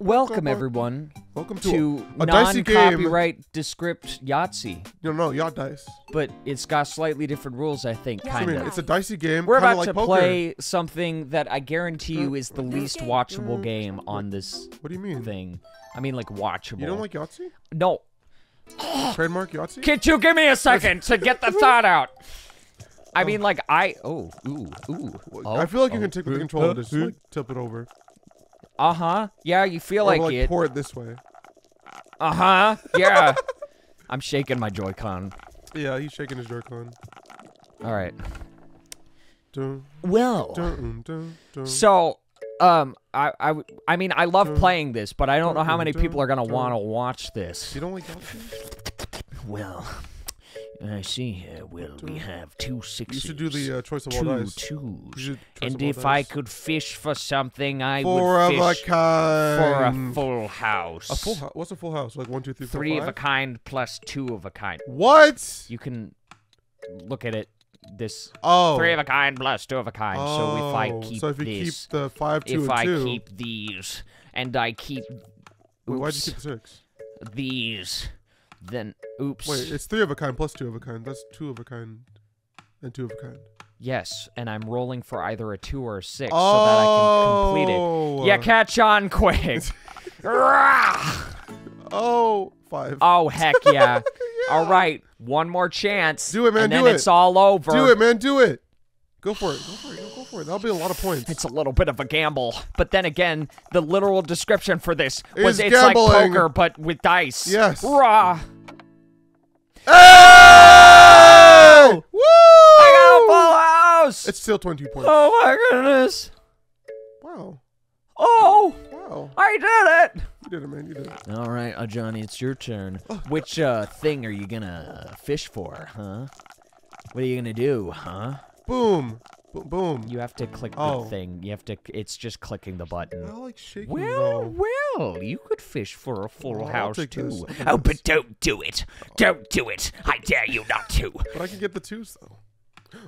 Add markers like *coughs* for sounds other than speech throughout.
Welcome everyone Welcome to, to a non-copyright descript Yahtzee, No, no, yacht dice. but it's got slightly different rules, I think, I kind mean, of. it's a dicey game. We're about like to poker. play something that I guarantee you is the least watchable game on this What do you mean? thing. I mean, like watchable. You don't like Yahtzee? No. Trademark Yahtzee? Could you give me a second to get the thought out? I oh. mean, like I. Oh, ooh, ooh. Oh, I feel like you oh. can take the controller and just like tip it over. Uh huh. Yeah, you feel Or like, like it. pour it this way. Uh huh. *laughs* Yeah. I'm shaking my Joy-Con. Yeah, he's shaking his jerk on. All right. Dun, Well. dun, dun, dun. So, um, I, I, w- I mean, I love Dun, playing this, but I don't know how many dun, people are gonna want to watch this. You don't like Well, I see here. Well, we have two sixes. You should do the uh, choice of all two dice. You twos. And if I dice. could fish for something, I Four of would a fish kind. for a full house. A full house. What's a full house? Like one, two, three, four, Three of a kind plus two of a kind. What? You can look at it. This Oh. three of a kind plus two of a kind. so if I Oh, keep so if you this, keep the five, two, if and I two, keep these, and I keep wait, why'd you keep the six? these, then oops. Wait, it's three of a kind plus two of a kind. That's two of a kind and two of a kind. yes, and I'm rolling for either a two or a six so that I can complete it. Oh. Yeah, catch on quick. *laughs* Oh, five. oh heck *laughs* yeah. All right, one more chance. Do it, man, And do then it. it's all over. do it, man. Do it. Go for it. Go for it. Go, for it. That'll be a lot of points. It's a little bit of a gamble, but then again, the literal description for this was Is it's like poker but with dice. Yes. Rah! Hey! Woo! I got a full house. It's still 22 points. oh my goodness. Wow. Oh, Wow. I did it. You did it, man. You did it. All right, uh, Johnny, it's your turn. Oh. Which uh, thing are you gonna fish for, huh? What are you gonna do, huh? Boom. Boom. Boom. You have to click the Oh. thing. You have to. It's just clicking the I button. like shaking Well, though. well, you could fish for a full Oh, house too. this. Oh, but don't do it. Don't do it. I dare you not to. But I can get the twos though.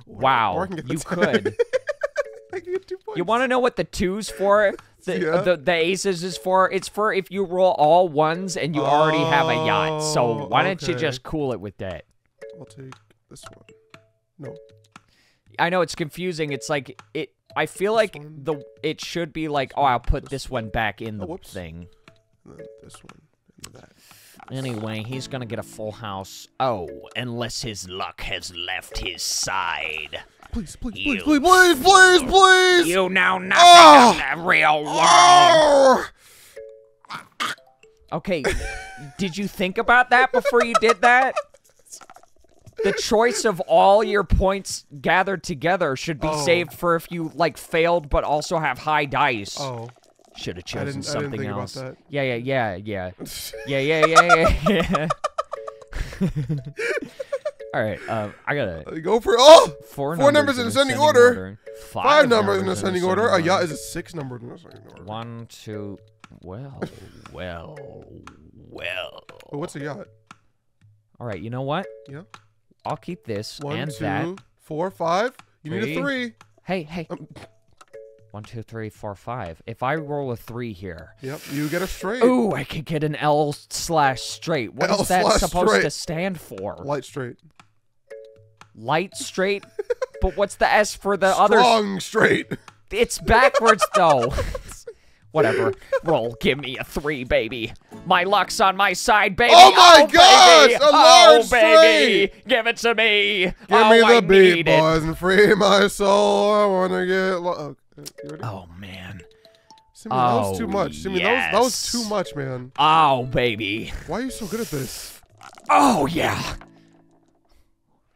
Or- Wow, or I can get the you ten. could. *laughs* I can get two points. You want to know what the twos for? The, Yeah. the the aces is for? It's for if you roll all ones and you already have a yacht. So Oh, why don't you oh, just cool it with that? I'll take this one. No. I know it's confusing. It's like it. I feel like one. the it should be like, oh, I'll put this one back in the Oh, thing. Uh, this one. Anyway, he's gonna get a full house. Oh, unless his luck has left his side. Please, please, You- please, please, please, please, please. You know nothing Oh! of the real ah! world. Oh! Okay, did you think about that before you did that? The choice of all your points gathered together should be Oh. saved for if you like failed but also have high dice. Oh. Should have chosen didn't- I didn't something else. *laughs* Yeah, yeah, yeah, yeah. Yeah, yeah, yeah, yeah, yeah. all right, um, I gotta Go for oh! four, Four numbers in ascending order. Five, Five numbers in ascending order. A yacht is a six number in ascending order. one, two. Well, well, well. But what's a yacht? All right, you know what? Yeah. I'll keep this One, and two, that. four, five. You need a three. Hey, hey. Um, One, two, three, four, five. If I roll a three here, Yep. You get a straight. ooh, I could get an L slash straight. What L is that supposed straight. to stand for? Light straight. Light straight. but what's the S for the *laughs* other? Strong straight. It's backwards though. *laughs* Whatever. *laughs* Roll. Give me a three, baby. My luck's on my side, baby. Oh my oh, gosh, baby. a oh, large baby. Give it to me. Give oh, me I the beat, need it. boys, and free my soul. I wanna get. Lo- oh? Oh man. Simeon, that was too oh, much. Simeon, that, was, that was too much, man. Oh baby. Why are you so good at this? Oh yeah.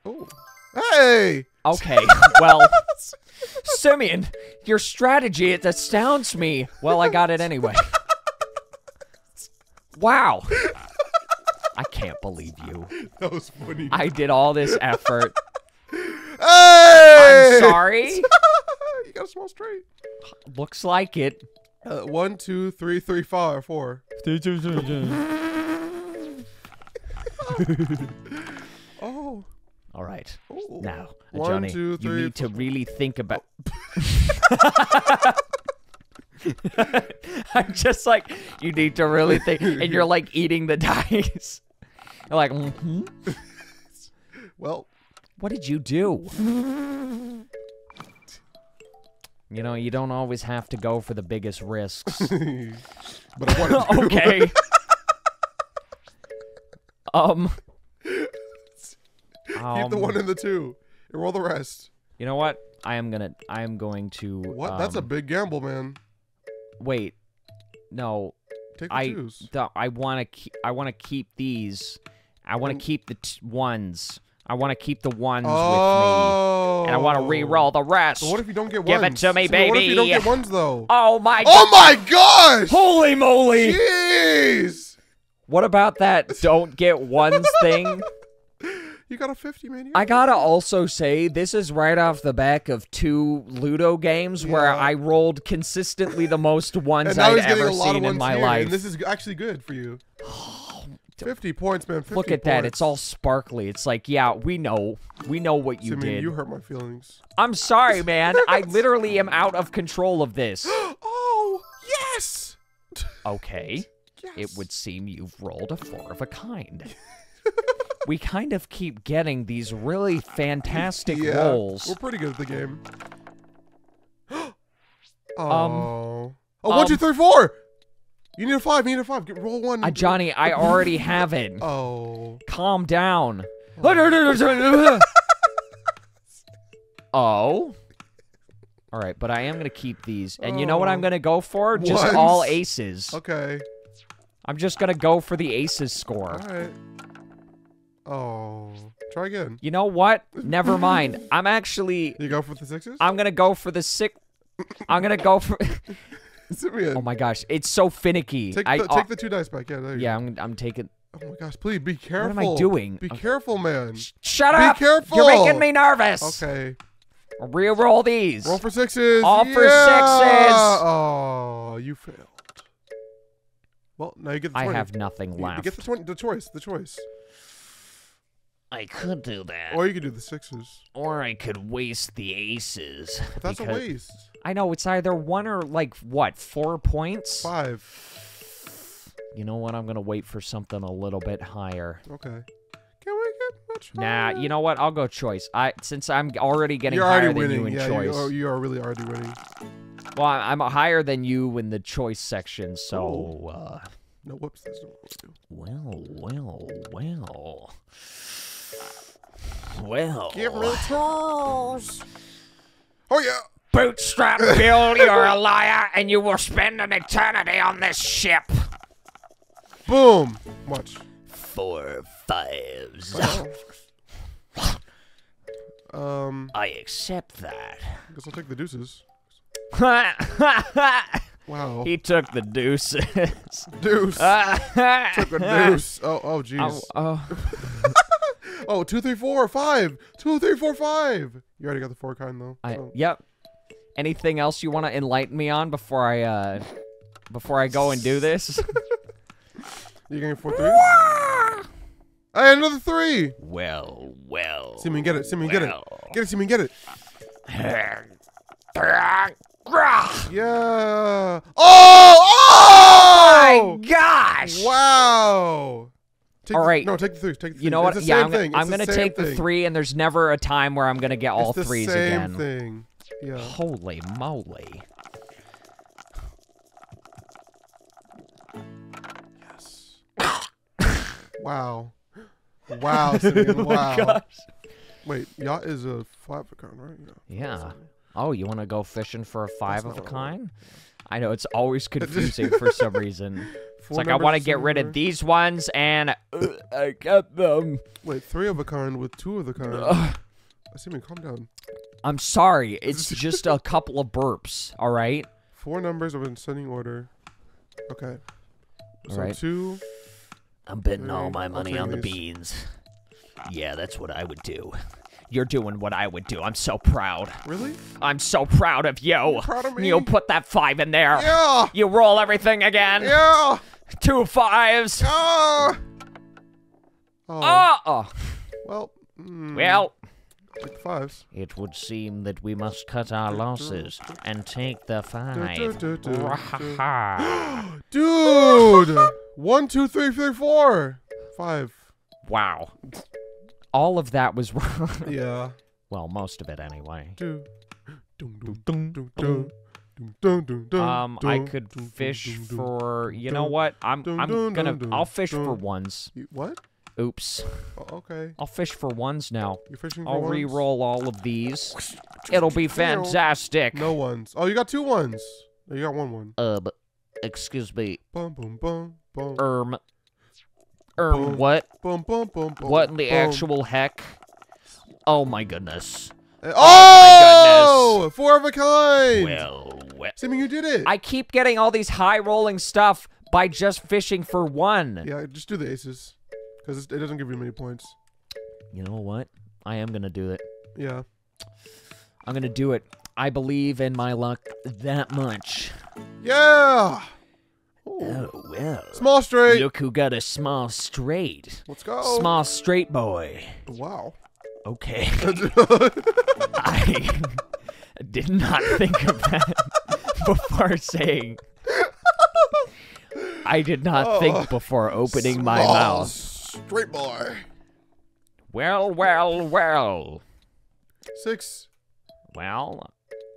Oh. Hey! Okay. Well, *laughs* Simeon, your strategy it astounds me. Well, I got it anyway. Wow. I can't believe you. That was funny. I did all this effort. Hey! I'm sorry. *laughs* you got a small straight. Looks like it. Uh, one, two, three, three, five, four. *laughs* All right. oh. Now, One, Johnny, two, you three, need to really think about. *laughs* I'm just like, you need to really think, and you're like eating the dice. *laughs* You're like, hmm Well, what did you do? You know, you don't always have to go for the biggest risks. *laughs* but I okay. um. Keep the um, one and the two. And roll the rest. You know what? I am gonna. I am going to. What? That's a um, big gamble, man. wait. No, Take the I. twos. The, I want to keep. I want to keep these. I want to keep the t- ones. I want to keep the ones Oh. with me, and I want to re-roll the rest. What if you don't get ones? Give it to me, Sammy, What if you don't get ones though? oh my! Oh my gosh! Holy moly! Jeez! What about that? Don't get ones thing. *laughs* You got a 50, man. I got gotta also say, this is right off the back of two Ludo games where I rolled consistently the most ones and now I'd he's getting ever a lot seen in ones my here, life. and this is actually good for you. *sighs* 50 points, man. 50 Look at that, it's all sparkly. It's like, yeah, we know. We know what you Simi, did. you hurt my feelings. I'm sorry, *laughs* man. I literally am out of control of this. *gasps* oh, yes! Okay. *laughs* Yes. It would seem you've rolled a four of a kind. *laughs* we kind of keep getting these really fantastic yeah, rolls. We're pretty good at the game. *gasps* oh. Um, oh, one, two, um, three, four! You need a five, you need a five. Get, roll one. Uh, Johnny, I already *laughs* have it. Oh. Calm down. oh. *laughs* All right, but I am going to keep these. And you know what I'm Oh. going to go for? Just all aces. Okay. I'm just going to go for the aces score. Alright. Oh. Try again. You know what? Never mind. I'm actually *laughs* You go for the sixes? I'm going to go for the six I'm going to go for. *laughs* Oh my gosh, it's so finicky. Take, I the, uh, take the two dice back. Yeah, Yeah, go. I'm I'm taking Oh my gosh, please be careful. What am I doing? Be Uh, careful, man. Shut up. Be careful. You're making me nervous. Okay. Re-roll these. Roll for sixes. All for sixes. Oh, you failed. Well, now you get the I 20. have nothing You- you left. get the 20, the choice, the choice. I could do that. Or you could do the sixes. Or I could waste the aces. But that's a waste. I know it's either one or like what, four points? Five. You know what? I'm gonna wait for something a little bit higher. Okay. Can we get much higher? Nah, you know what? I'll go choice. I since I'm already getting You're higher already than winning. you in yeah, choice. You, are, you are really already winning. Well, I- I'm higher than you in the choice section, so uh, No, whoops. That's not what I do. well, well, well, well. Give me tools. Oh, yeah. Bootstrap *laughs* Bill, you're a liar, and you will spend an eternity on this ship. Boom. Much. Four fives. *laughs* Um, I accept that. I guess I'll take the deuces. *laughs* he Wow. took the deuces. Deuce. took Took a deuce. Oh, oh, jeez. Oh, Oh, two, three, four, five. Two, three, four, five. You already got the four kind though. I, so- yep. Anything else you want to enlighten me on before I uh before I go and do this? *laughs* You getting four threes? Hey, another three. well, well. See me get it. See me get it. Get it. See me get it. *laughs* Yeah. Oh! Oh! My gosh! Wow. Take All the- right. No, take the three. Take the You know what? It's the Yeah, same I'm gonna, thing. I'm gonna take the three, and there's never a time where I'm gonna get all it's the threes same again. thing. Yeah. Holy moly! Yes. wow. Wow, Simeon, *laughs* oh wow. Gosh. Wait, yacht is a five account, right? Yeah. Oh, you want to go fishing for a five of a kind? I know it's always *laughs* confusing for some reason. *laughs* It's like I want to get rid of these ones, and *laughs* I got them. Wait, three of a kind with two of the kind. Ugh. Simeon, calm down. I'm sorry. *laughs* It's just a couple of burps. All right. Four numbers of ascending order. Okay. So Alright. two. I'm betting all my money on the these. beans. Yeah, that's what I would do. You're doing what I would do. I'm so proud. Really? I'm so proud of you. proud of me? You put that five in there. Yeah. You roll everything again. Yeah. Two fives. Ah. Oh. Oh. Well. mm, Well, Take fives. It would seem that we must cut our losses and take the five. *gasps* Dude! One, two, three, three, four. Five. wow. All of that was *laughs* wrong. Yeah. well, most of it anyway. Um, I could fish for. You know what? I'm I'm gonna. I'll fish for ones. What? Oops. Oh, okay. I'll fish for ones now. You're fishing for I'll ones? re-roll all of these. It'll be fantastic. No ones. Oh, you got two ones. You got one one. Uh, but, excuse me. Bum, bum, bum, bum. Erm. Erm, Boom. what? Bum, bum, bum, bum, What in the bum. actual heck? Oh my goodness. Uh, Oh Oh! Four of a kind! Well, well. You did it! I keep getting all these high rolling stuff by just fishing for one. Yeah, just do the aces. Because it doesn't give you many points. You know what? I am gonna do it. Yeah. I'm gonna do it. I believe in my luck that much. Yeah! Ooh. Oh well. Small straight! Look who got a small straight. Let's go! Small straight boy. Wow. Okay. *laughs* I *laughs* did not think of that *laughs* before saying. I did not think oh. before opening my mouth. Straight boy. Well, well, well. Six. Well,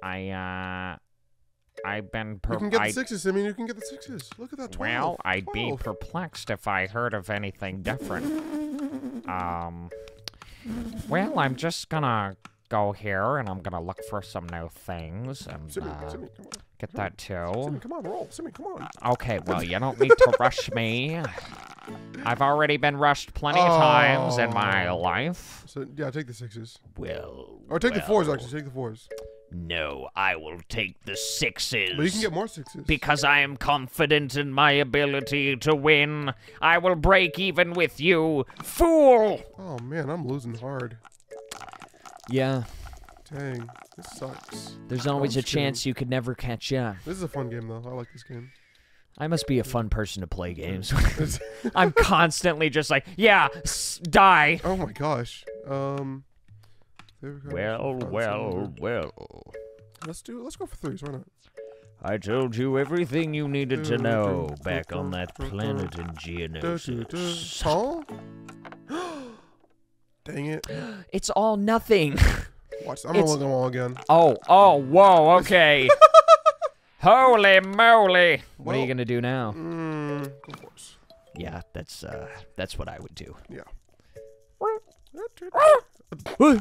I uh I've been per- You can get I, the sixes, Sammy. You can get the sixes. Look at that. 12. Well, I'd be perplexed if I heard of anything different. Um Well, I'm just gonna go here and I'm gonna look for some new things and Sammy, uh, on. get that too. come on, roll. Sammy, come on. Okay, well, you don't need to rush me. *laughs* I've already been rushed plenty of times in my Oh. life. So, yeah, take the sixes. Well, Or take the fours, actually. Take the fours. No, I will take the sixes. But you can get more sixes. Because I am confident in my ability to win. I will break even with you, fool! oh, man, I'm losing hard. Yeah, Dang. This sucks. there's always a kidding. chance you could never catch up. This is a fun game, though. I like this game. I must be a fun person to play games with. *laughs* I'm constantly just like, yeah, s- die. oh, my gosh. Um. we. Well, well, well. Let's do. Let's go for threes. Why not? I told you everything you needed to know back on that planet in. Geonosis. Huh? *gasps* Dang it. It's all nothing. Watch. I'm gonna It's- look them all again. Oh, oh, whoa, okay. *laughs* Holy moly. What are you gonna do now? Mm, for it. Yeah, that's uh that's what I would do. Yeah. *laughs*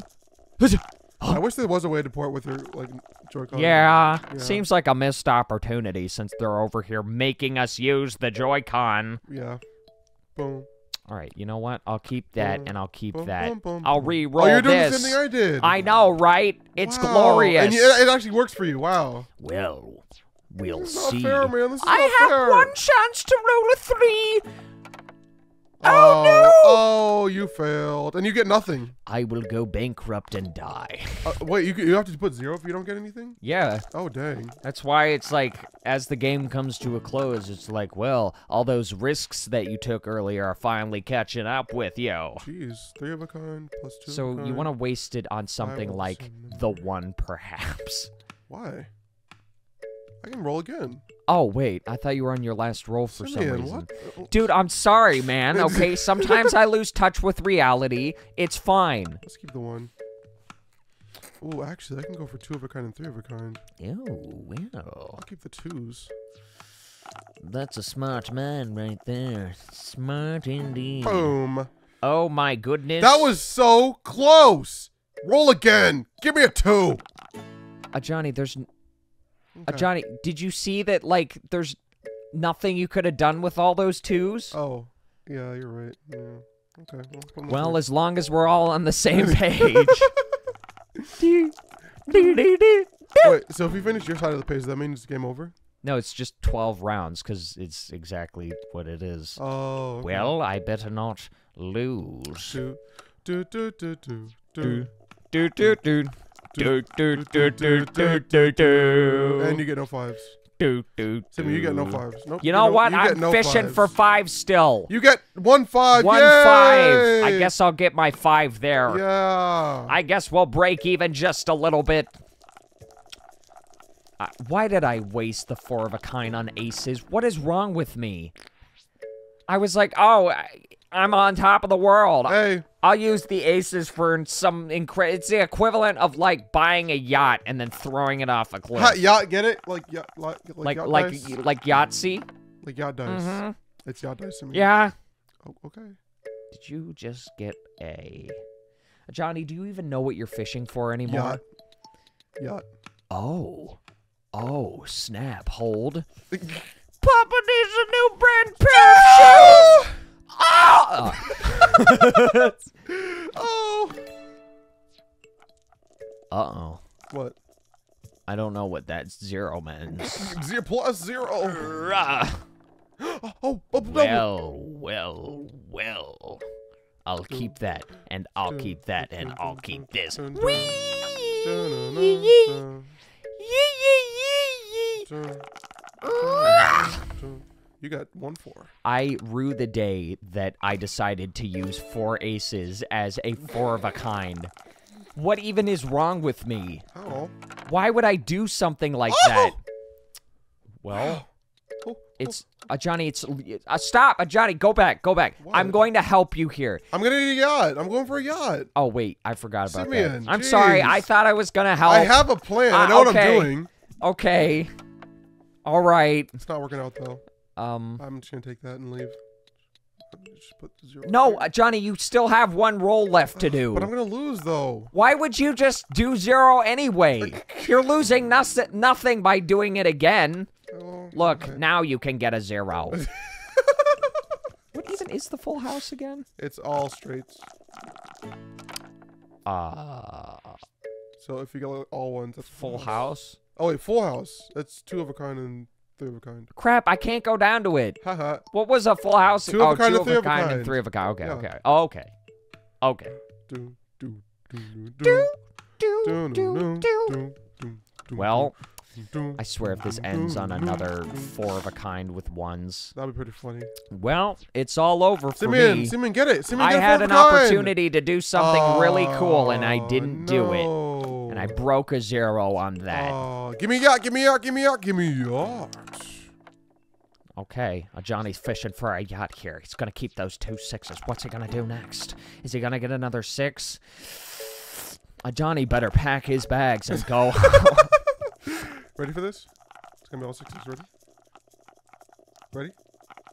I wish there was a way to port with your like Joy-Con. yeah, Yeah. seems like a missed opportunity since they're over here making us use the Joy-Con. Yeah. Boom. All right, you know what? I'll keep that Boom, and I'll keep boom, that. boom, boom, I'll re-roll Oh, you're doing this. the same thing I did. I know, right? It's Wow. glorious. And it actually works for you. Wow. well, we'll This is not see. fair, man. This is I have fair. one chance to roll a three. Oh, no! Oh, you failed, and you get nothing. I will go bankrupt and die. Uh, wait, you you have to put zero if you don't get anything. Yeah, Oh, dang. that's why it's like as the game comes to a close, it's like, well, all those risks that you took earlier are finally catching up with you. Jeez, three of a kind plus two. So of a you want to waste it on something like the one, perhaps. Why? I can roll again. Oh wait, I thought you were on your last roll for some reason. what? Dude, I'm sorry, man. *laughs* Okay, sometimes I lose touch with reality. It's fine. Let's keep the one. Ooh, actually, I can go for two of a kind and three of a kind. Oh, well. I'll keep the twos. That's a smart man right there. Smart indeed. Boom. Oh my goodness. That was so close. Roll again. Give me a two. uh, Johnny. There's n- uh, Johnny. Did you see that? Like, there's nothing you could have done with all those twos. Oh, yeah, you're right. Yeah. Okay. Well, let's put 'em well, as long as we're all on the same *laughs* page. *laughs* Wait, so if you finish your side of the page, does that mean it's game over? no, it's just twelve rounds because it's exactly what it is. Oh. okay. Well, I better not lose. Do, do, do, do, do, Do, do. do, do, do. Do, do, do, do, do, do, do. And you get no fives. do, do, Simeon, you get no fives. Nope. You know no- what? You I'm no fishing fives. for five still. You get one five. One five. I guess I'll get my five there. Yeah. I guess we'll break even just a little bit. Uh, why did I waste the four of a kind on aces? What is wrong with me? I was like, oh, I, I'm on top of the world. hey, I'll use the aces for some incre. It's the equivalent of like buying a yacht and then throwing it off a cliff, ha, yacht. Get it? Like yacht. Like like, like yacht like dice? like Yahtzee. like yacht dice. Mhm. It's yacht dice. Yeah. Oh, okay. Did you just get a Johnny? Do you even know what you're fishing for anymore? Yacht. Yacht. Oh. Oh, snap. Hold. *laughs* Papa needs a new brand pair of shoes! *laughs* Ah! oh. Uh-oh. What? I don't know what that zero means. *laughs* Zero plus zero. Rah. *gasps* Oh, oh, oh. Well, well, well. I'll keep that, and I'll keep that, and I'll keep this. Yee, yee. Yee, yee, yee, You got one four. I rue the day that I decided to use four aces as a four of a kind. What even is wrong with me? Oh. Why would I do something like Oh! that? Well, *gasps* Oh, it's uh, Johnny. It's uh, stop, uh, Johnny. Go back. Go back. I'm going to help you here. I'm gonna need a yacht. I'm going for a yacht. Oh wait, I forgot about Simeon, that. I'm sorry. I thought I was gonna help. I have a plan. I Ah, know what. I'm doing. Okay. All right. It's not working out though. Um. I'm just gonna take that and leave. Just put the zero. No, here. uh, Johnny. You still have one roll left to do. But I'm gonna lose though. Why would you just do zero anyway? *laughs* You're losing nos- nothing by doing it again. Oh, Look, okay. now you can get a zero. *laughs* what even is the full house again? It's all straights. Uh, So if you get all ones, that's full house? Oh wait, full house. That's two of a kind and three of a kind. Crap, I can't go down to it. Haha. What was a full house? Two of a oh, kind two and three of a and kind. three of a kind. Okay, Yeah. okay. Oh, okay. Okay. Do do do do Do, do do, do do, do. do do do. Well. I swear if this ends on another four of a kind with ones, That'd be pretty funny. well, it's all over for Simeon, me. Simeon, get it. Simeon, get a had an a kind. opportunity to do something really cool and I Oh, didn't do it. Oh, And I broke a zero on that. Oh, give me a yacht, give me a yacht, give me a yacht, give me a yacht. Okay, uh, Johnny's fishing for a yacht here. He's gonna keep those two sixes. What's he gonna do next? Is he gonna get another six? Uh, Johnny better pack his bags and go. *laughs* Ready for this? It's gonna be all sixes. Ready? Ready?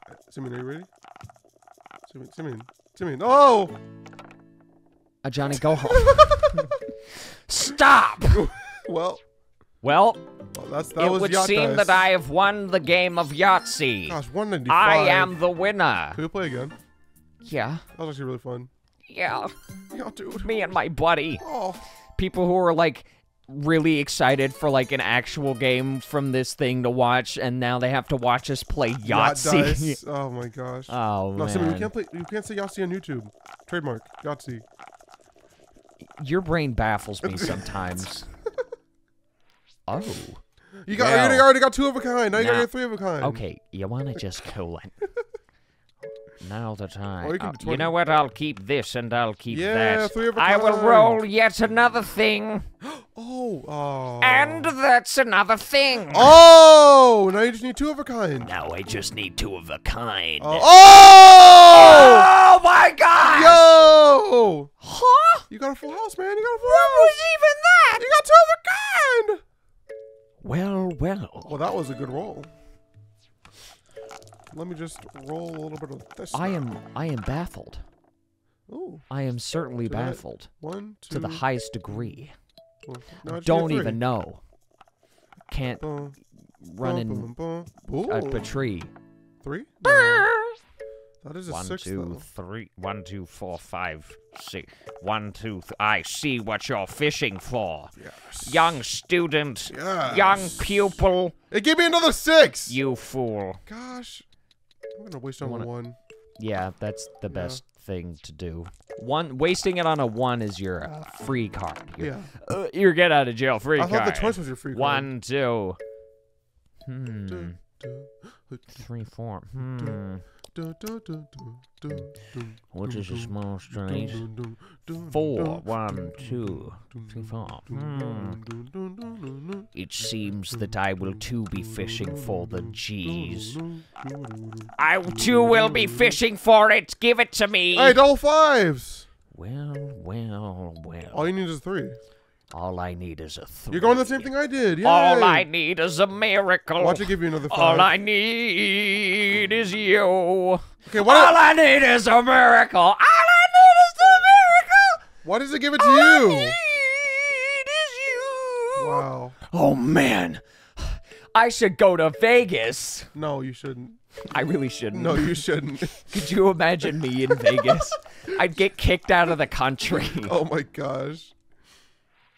Uh, Simeon, are you ready? Simeon, Simeon, Simeon. Oh! uh, Johnny, go home. *laughs* Stop! *laughs* Well, Well, well that's that it was would yacht seem dice. that I have won the game of Yahtzee. Gosh, 195. I am the winner. Can we play again? Yeah, That was actually really fun. yeah. *laughs* Yeah, dude. Me and my buddy. Oh, people who are like really excited for like an actual game from this thing to watch, and now they have to watch us play yacht Yahtzee. dice. Oh my gosh. *laughs* oh no, man, Simeon, we can't play. You can't say Yahtzee on YouTube. Trademark Yahtzee. Your brain baffles me *laughs* sometimes. *laughs* oh, You got. Well. you already, got two of a kind. Now you got three of a kind. okay. You want to just cool *laughs* it? Now the time. Or you Uh, you know what? I'll keep this and I'll keep Yeah, that. three of a I will roll yet another thing, *gasps* Oh. Oh. and that's another thing. Oh! Now you just need two of a kind. Now I just need two of a kind. Oh! oh! Oh my god! Yo! Huh? You got a full house, man. You got a full What house. was even that? You got two of a kind. Well, well. Well, that was a good roll. Let me just roll a little bit of this. I am I am baffled. Ooh. I am certainly So that- baffled One, two. to the highest degree. four. Now I Don't even know. Can't Boom, run boom, in boom, boom. up Ooh. a tree. Three? No. That is a One, six, two, though. three. One, two, four, five, six. One, two. Th- I see what you're fishing for, Yes. young student, Yes. young pupil. It gave me another six. You fool. Gosh. I'm gonna waste on Wanna- one. Yeah, that's the Yeah. best thing to do. One wasting it on a one is your uh, free card. Your, Yeah. uh, your get out of jail free I card. thought the choice was your free card. One, two. Hmm. Du, Three, four. Hmm. Which is a small dum, street? dum, dum, dum, Four. One, two, three, four. Hmm. It seems that I will too be fishing for the G's. I too will be fishing for it. Give it to me. Hey, double fives! Well, well, well. All you need is three. All I need is a three. You're going the same thing I did. Yay. All I need is a miracle. Watch it give you another five. All I need is you. okay, why, All I need is a miracle. All I need is a miracle. why does it give it to All I you? need is you. Wow. Oh man, I should go to Vegas. No, you shouldn't. I really shouldn't. No, you shouldn't. *laughs* Could you imagine me in *laughs* Vegas? I'd get kicked out of the country. oh my gosh.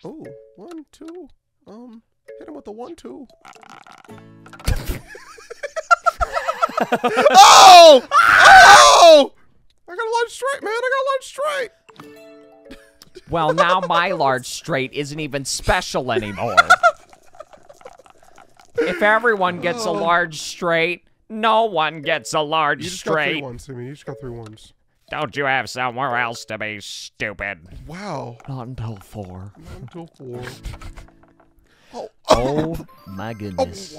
Oh, one, two. Um, hit him with the one, two. *laughs* oh! Oh! I got a large straight, man. I got a large straight. Well, now my *laughs* large straight isn't even special anymore. if everyone gets a Oh. large straight, no one gets a large You just got three straight. ones, Timmy. You just got three ones. Don't you have somewhere else to be stupid? Wow. Not until four. Not until four. *laughs* Oh. Oh *laughs* my Oh. goodness.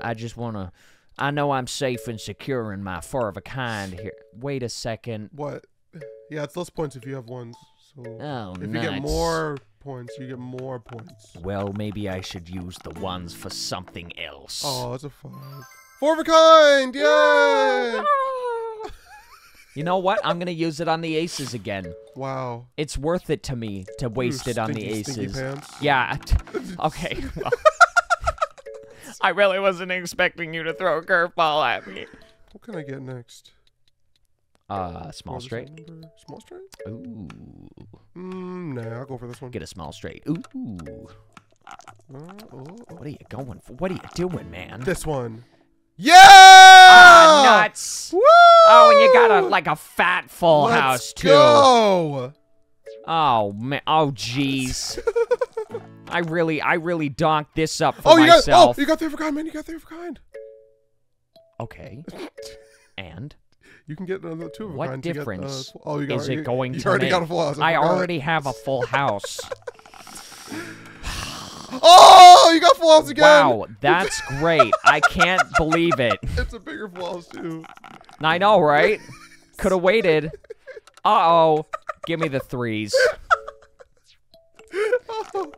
I just want to. I know I'm safe and secure in my four of a kind here. Wait a second. What? Yeah, it's less points if you have ones. So Oh, if you get more points, you get more points. Well, maybe I should use the ones for something else. Oh, it's a five. Four of a kind! Yay! You know what? I'm gonna use it on the aces again. Wow. It's worth it to me to waste it on the aces. Yeah. *laughs* okay. Well, *laughs* I really wasn't expecting you to throw a curveball at me. What can I get next? Uh, small straight. Small straight? Ooh. Mm, nah, I'll go for this one. Get a small straight. Ooh. Uh, oh, oh. What are you going for? What are you doing, man? This one. Yeah! Ah, nuts. Woo! Oh, and you got a like a fat full Let's house too. Go! Oh man. Oh jeez. *laughs* I really, I really donked this up for Oh, you got oh, you got three for kind, man. You got three for kind. Okay. *laughs* And You can get another two of a What kind. to get, uh, difference oh, you got, is it going you to already make? got a full house. I forgot. already have a full *laughs* house. Oh, you got full house again. wow, that's great. I can't believe it. *laughs* It's a bigger house too. I know, right? *laughs* Could have waited. Uh oh. Give me the threes. *laughs* Oh,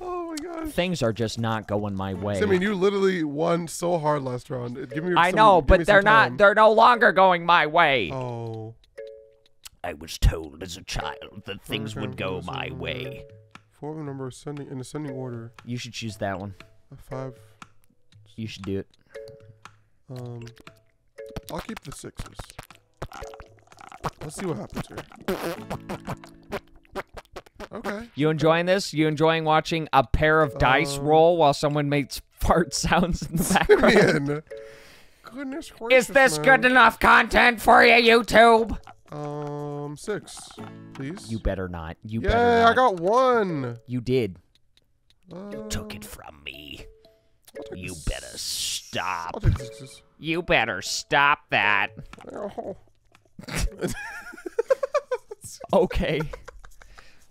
oh my gosh. Things are just not going my way. I mean, you literally won so hard last round. Give me. I some- know, but they're not. They're no longer going my way. Oh. I was told as a child that things would go my way. Four number ascending in ascending order. You should choose that one. A five. You should do it. Um. I'll keep the sixes. Let's see what happens here. Okay. You enjoying this? You enjoying watching a pair of dice Um, roll while someone makes *laughs* fart sounds in the *laughs* background? Goodness gracious. Is this man. good enough content for you, YouTube? Um, six, please. You better not. You better yeah, not. I got one. You did. Uh, Took it from me. You the better stop. I'll take the sixes. You better stop that. Oh. *laughs* Okay.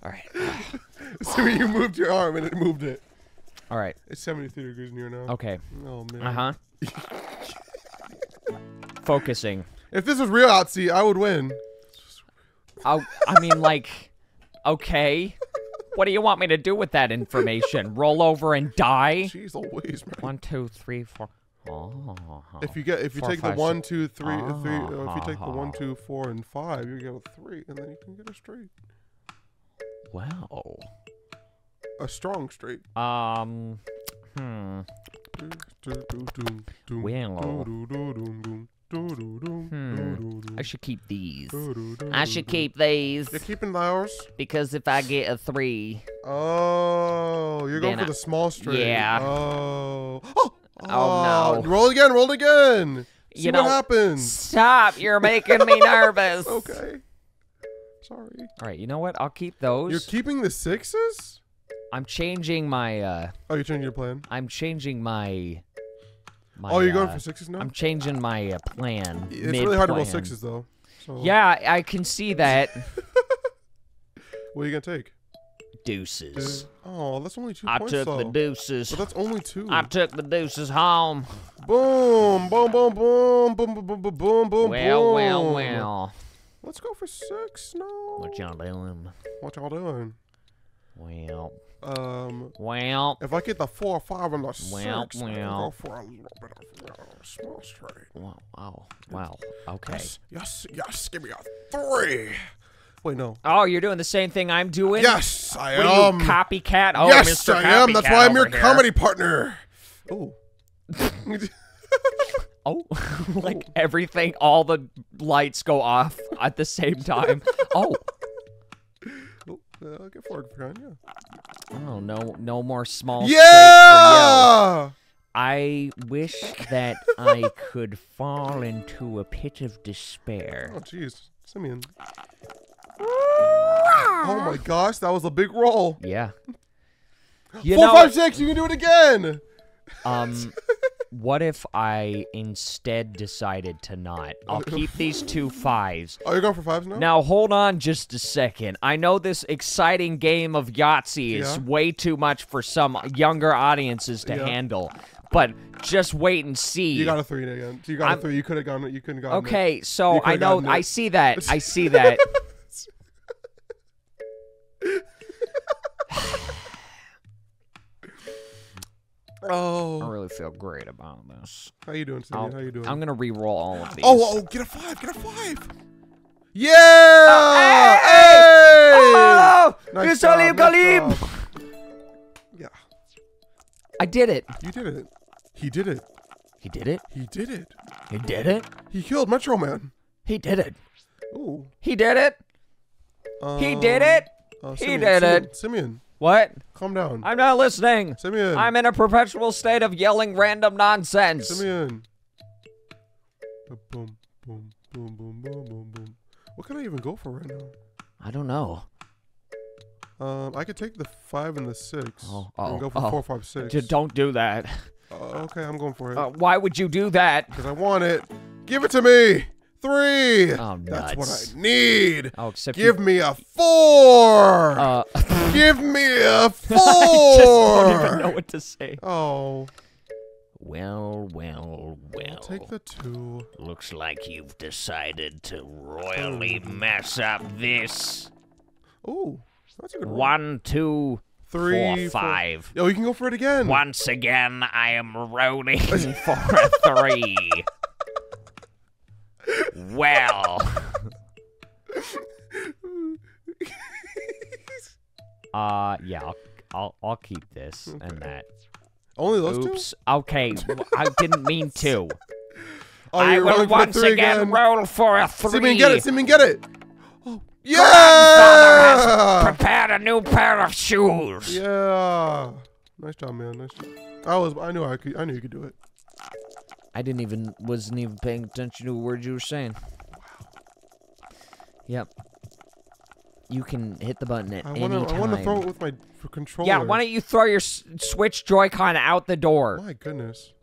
All right. *laughs* so you moved your arm and it moved it. All right. It's 73 degrees in near now. Okay. Oh man. Uh huh. *laughs* Focusing. If this was real Yahtzee, I would win. Oh, I mean, like, okay. What do you want me to do with that information? Roll over and die? Jeez Louise, man. One, two, three, four. Oh. If you get if you Four, take five, the one, six. two, three, uh, three uh, if you take the one, two, four, and five, you get a three, and then you can get a straight, Wow. a strong straight. Um. Hmm. Well. Hmm. I should keep these. I should keep these You're keeping hours. because if I get a three, Oh, you're going for I- the small straight. yeah. Oh. *gasps* Oh. Oh, no. Roll again. Roll again. See You what know- happens. stop! You're making me *laughs* nervous. Okay. Sorry. All right. You know what? I'll keep those. You're keeping the sixes? I'm changing my. uh Oh, you're changing your plan. I'm changing my my, oh, you're going uh, for sixes now? I'm changing my uh, plan. it's really hard to roll sixes though. So Yeah, I can see that. *laughs* What are you gonna take? Deuces. Oh, that's only two I points took though. the deuces. But that's only two. I took the deuces home. Boom, boom, boom, boom, boom, boom, boom, boom, boom, boom. well, well, well. Let's go for six. No. What y'all doing? What y'all doing? Well, Um, well, if I get the four or five and the six, Well, I'm gonna well. go for a little bit of uh, small straight. wow, wow, wow. Okay. Yes, yes, yes. Give me a three. Wait, no. Oh, you're doing the same thing I'm doing? Yes, I What are am. you, copycat? Oh, yes, Mr. I am. That's why I'm your here. comedy partner. *laughs* Oh. Oh, *laughs* like everything, all the lights go off at the same time. *laughs* Oh uh, I'll get forward for kind, yeah. oh no, no more small. straight for you. Yeah. I wish that I could fall into a pit of despair. Oh, jeez. Simeon. Oh my gosh, that was a big roll. Yeah. *gasps* You Four, know, five, six. You can do it again. um, what if I instead decided to not? *laughs* I'll keep these two fives. Oh, you're going for fives now? Now hold on just a second. I know this exciting game of Yahtzee is Yeah. way too much for some younger audiences to Yeah. handle, but just wait and see. You got a three again. You got I'm- a three. You could have gone. You couldn't gone. okay, so I know I see that. I see *laughs* that. I Oh, really feel great about this. how you doing, Simeon? I'll- How you doing? I'm gonna re-roll all of these. oh, oh, get a five. Get a five. Yeah. hey, hey! Oh, Nice it's job, Alim nice job. Yeah, I did it. you did it. He did it. He did it. He did it. He did it. He killed Metro Man. He did it. Ooh. He did it. He did Um, it. uh, He did Simeon, it. Simeon, What? calm down. I'm not listening. Simeon. I'm in a perpetual state of yelling random nonsense. Simeon. Boom, boom, boom, boom, boom, boom, boom. What can I even go for right now? I don't know. Um, I could take the five and the six. Oh, and oh, go for oh. four, five, six. J- don't do that. Uh, okay, I'm going for it Uh, why would you do that? because I want it. Give it to me. Three. Oh, That's what. I need. Oh, except Give you. me a four. Uh, *laughs* Give me a four. *laughs* I just don't even know what to say. Oh, Well, well, well. I'll take the two. Looks like you've decided to royally mess up this. Ooh, that's a good. One, two, Three, four. Oh, you can go for it again. Once again, I am rolling *laughs* for a three. Well. *laughs* Uh, yeah, I'll, I'll, I'll keep this and that. Only those two. Oops. Okay, I didn't mean to. *laughs* Oh, I will once again, again. roll for a three. Simeon, get it. Simeon, get it. Oh, yeah. prepared a new pair of shoes. Yeah. Nice job, man. Nice job. I was. I knew I could. I knew you could do it. I didn't even wasn't even paying attention to a word you were saying. Wow. Yep. You can hit the button at I any want to. I time. want to throw it with my controller. yeah, why don't you throw your Switch Joy-Con out the door? My goodness.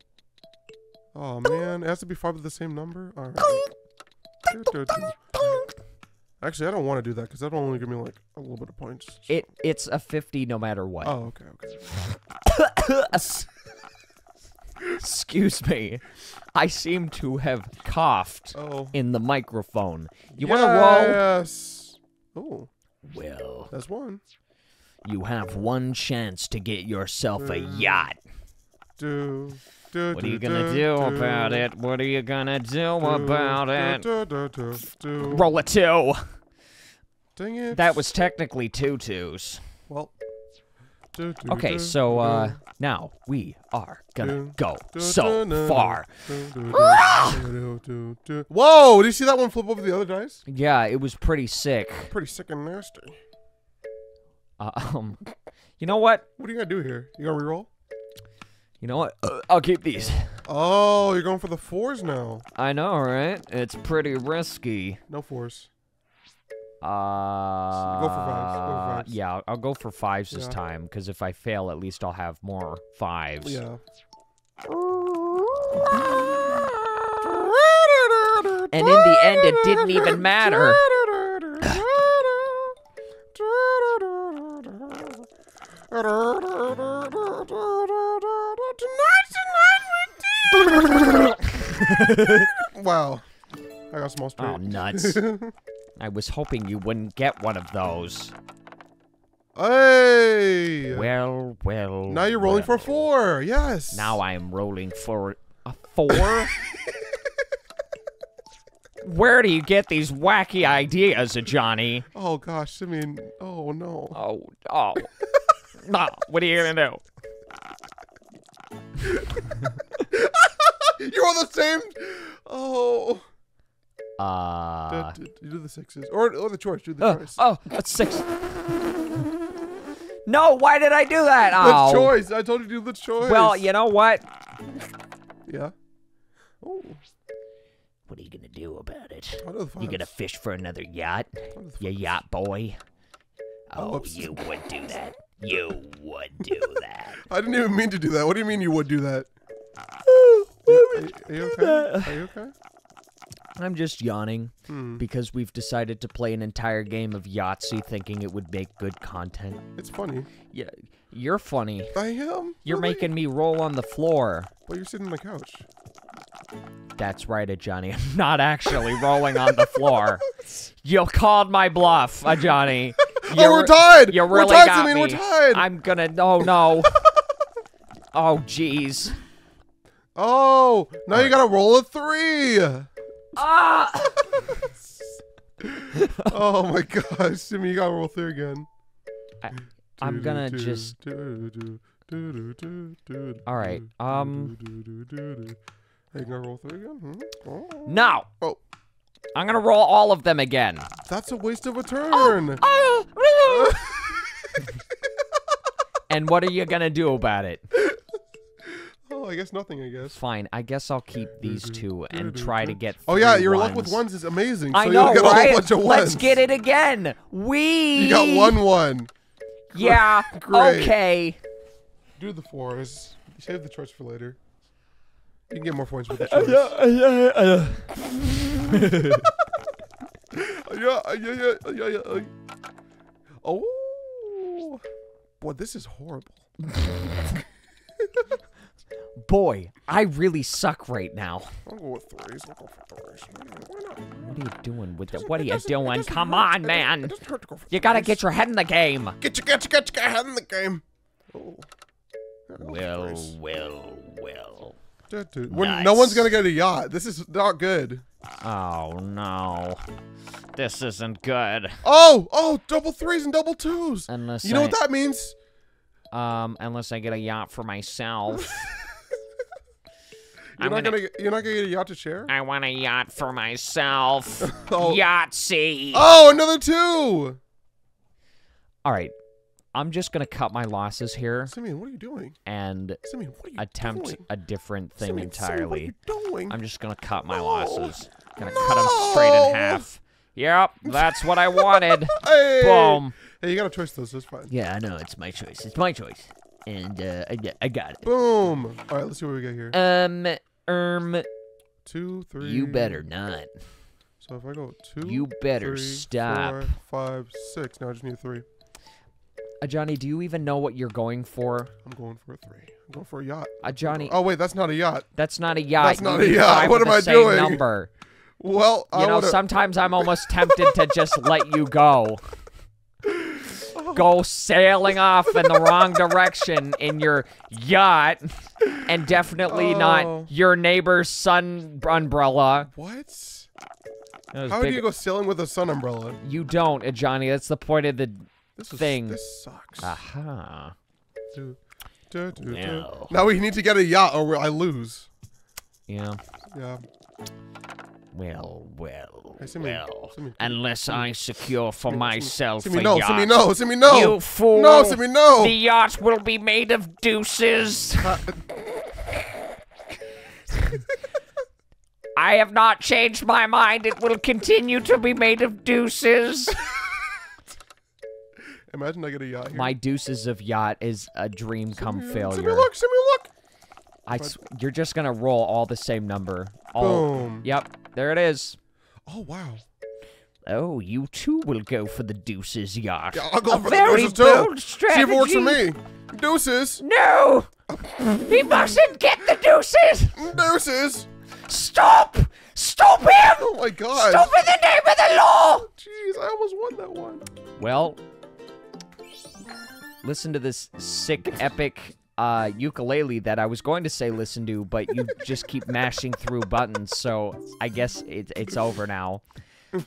Oh man, it has to be five of the same number. All right. Actually, I don't want to do that because that'll only give me like a little bit of points. It it's a 50 no matter what. Oh, okay, okay. *coughs* Excuse me. I seem to have coughed Oh. in the microphone. You want to roll? Yes. Oh, Well, that's one. you have one chance to get yourself a yacht. Do. Do, What are you gonna do about it? What are you gonna do Do, about it? Roll a two. Dang it. That was technically two twos. well. Okay, so uh now we are gonna go so far. *laughs* Whoa! Did you see that one flip over the other dice? Yeah, it was pretty sick. Pretty sick and nasty. Uh, *laughs* um, you know what? What are you gonna do here? You gonna reroll? You know what? Uh, I'll keep these. Oh, you're going for the fours now. I know, right? It's pretty risky. No fours. Uh, Go for fives, go for fives. Yeah, I'll- I'll go for fives this Yeah. time because if I fail, at least I'll have more fives. Yeah. And in the end, it didn't even matter. *laughs* wow. I got small straight. Oh, nuts. *laughs* I was hoping you wouldn't get one of those. hey! Well, well. now you're rolling for well. four. Yes. Now I am rolling for a four. *laughs* Where do you get these wacky ideas, Johnny? Oh gosh, I mean, Oh no. Oh, oh. *laughs* no, what are you gonna do? *laughs* You're on the same. Oh. Uh. D- d- you do the sixes or or the choice. Do the Oh, choice. oh, that's six. No, why did I do that? The Oh. choice. I told you to do the choice. Well, you know what? Yeah. Oh. What are you gonna do about it? You gonna fish for another yacht? You yacht boy? Oh, you would do *laughs* that. You would do that. I didn't even mean to do that. What do you mean you would do that? *laughs* Are, are you okay? Are you okay? I'm just yawning Hmm. because we've decided to play an entire game of Yahtzee thinking it would make good content. It's funny. Yeah, you're funny. I am. You're Really? making me roll on the floor. Well, you're sitting on the couch. That's right, Johnny. *laughs* I'm not actually rolling on the floor. *laughs* You called my bluff, Johnny. *laughs* oh, You're- we're tied. You really we're tied, got me. We're tied. I'm gonna. Oh no. oh jeez. Oh, now you gotta roll a three. Ah! oh my gosh, Simeon, you gotta roll three again. I- I'm gonna just. All right, um- Hey, you gonna roll three again? Hmm? Oh. No. Oh. I'm gonna roll all of them again. That's a waste of a turn. and what are you gonna do about it? Oh, I guess nothing. I guess. Fine, I guess I'll keep these two and try to get. Oh yeah, three your luck with ones. ones is amazing. I know, you'll get right? a whole bunch of ones. Let's get it again. We. You got one one. Yeah. *laughs* Great. Okay. Do the fours. Save the choice for later. You can get more points with the *laughs* choice. *laughs* yeah, yeah, yeah, yeah, yeah, yeah. Oh, boy, this is horrible. Boy, I really suck right now. I'll go with threes. I'll go for threes. What are you doing with it? What are you doing? Come on, man. It doesn't hurt to go You gotta get your head in the game. Get your, get your, get your head in the game. Oh. I'll Well, well, well. When no one's gonna get a yacht. This is not good. Oh no. This isn't good. Oh, oh, double threes and double twos. Unless You know I, what that means? um unless I get a yacht for myself. *laughs* You're I'm not gonna- gonna, get, you're not gonna get a yacht to share. I want a yacht for myself. *laughs* Oh. Yahtzee. Oh, another two. All right. I'm just going to cut my losses here Simeon, what are you doing? and Simeon, what are you attempt doing? a different thing Simeon, Simeon, what are entirely. you doing? I'm just going to cut my No. losses. Going to cut them straight in half. Yep, that's what I wanted. *laughs* hey. Boom. Hey, you got a choice though, so it's fine. Yeah, I know. It's my choice. It's my choice. And uh, I, I got it. Boom. All right, let's see what we got here. Um, erm. Two, three. you better not. So if I go two, You better three, stop. four, five, six. Now I just need a three. Uh, Johnny, do you even know what you're going for? I'm going for a three. I'm going for a yacht. Uh, Johnny, Oh wait, that's not a yacht. that's not a yacht. That's You not a yacht. What am the I doing? Number. Well, You I know, would've- sometimes I'm almost tempted to just *laughs* let you go. Go sailing off in the wrong direction in your yacht, and definitely Oh. not your neighbor's sun umbrella. What? How big- do you go sailing with a sun umbrella? You don't, uh, Johnny. That's the point of the. This is, Thing. This sucks. Aha. Do, do. No. Now we need to get a yacht or I lose. Yeah. Yeah. Well, well, Hey, well. Unless I secure for myself Simi, a no, yacht. Simi, no, Simi, no. You fool! No, Simi, no. The yacht will be made of deuces. *laughs* I have not changed my mind. It will continue to be made of deuces. Imagine I get a yacht here. my deuces of yacht is a dream come failure. Simi, look, Simi, look. I s- you're just gonna roll all the same number. All. Boom. Yep. There it is. Oh wow. Oh, you too will go for the deuces yacht. Yeah, I'll go A for very the deuces too. bold See if it works for me. Deuces. No! he mustn't get the deuces! Deuces. Stop! Stop him! Oh my god. Stop in the name of the law! Jeez, I almost won that one. Well, listen to this sick, epic uh, ukulele that I was going to say listen to, but you just keep mashing through buttons, so I guess it, it's over now.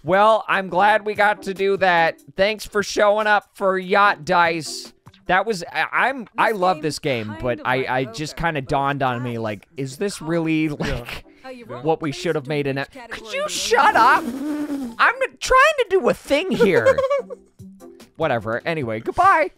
Well, I'm glad we got to do that. Thanks for showing up for Yacht Dice. That was I, I'm I love this game, but of I like I just kind of dawned on me like, is this really like How what we should have made in determine it? Could you shut up? I'm trying to do a thing here. *laughs* Whatever. Anyway, goodbye.